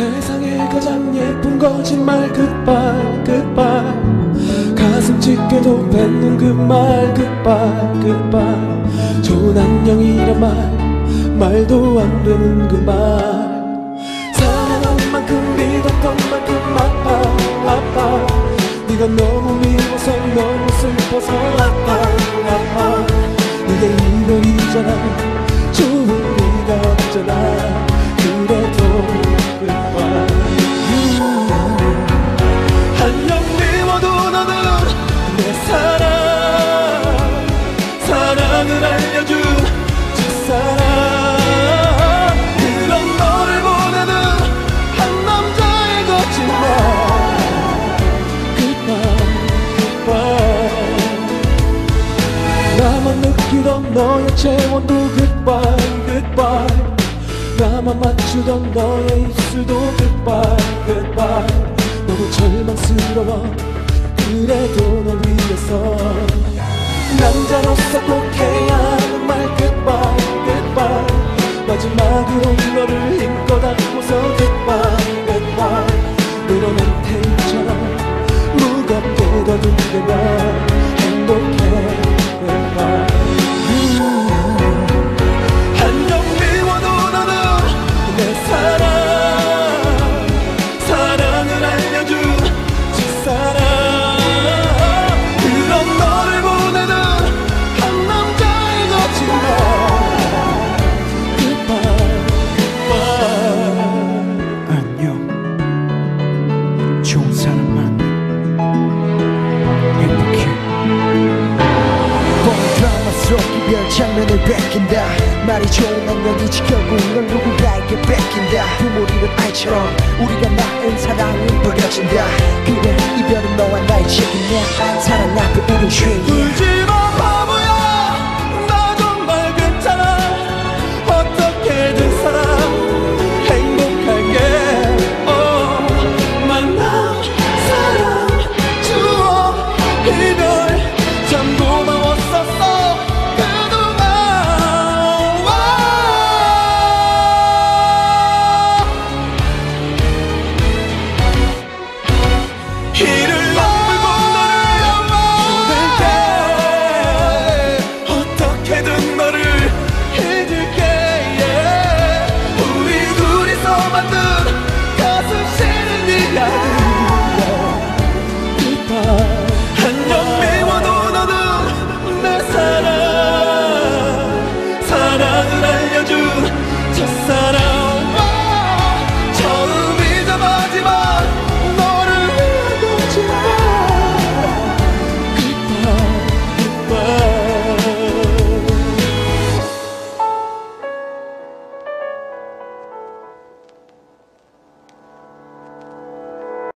세상에 가장 예쁜 거짓말 goodbye goodbye. 가슴 찢게도 뱉는 그말 goodbye goodbye. 좋은 안녕이란 말 말도 안 되는 그 말. 사랑한 만큼 믿었던 만큼 아파 아파 네가 너무 미워서 너무 슬퍼서 너의 체온도 Goodbye, goodbye. 나만 맞추던 너의 입술도 Goodbye, goodbye. 너무 절망스러워. 그래도 널 위해서. 남자로서 꼭 해야 하는 말 Goodbye, goodbye. 마지막으로 너를 힘껏 안고서 Goodbye, goodbye. 늘어난 테이프처럼 무겁게 더듬대면 행복해 장면을 뺏긴다. 말이 좋은 안녕이지 결국 널 누군가에게 뺏긴다. 부모리는 아이처럼 우리가 낳은 사랑은 버려진다. 그래 이별은 너와 나의 책임이야. 앞에 우린 죄인이야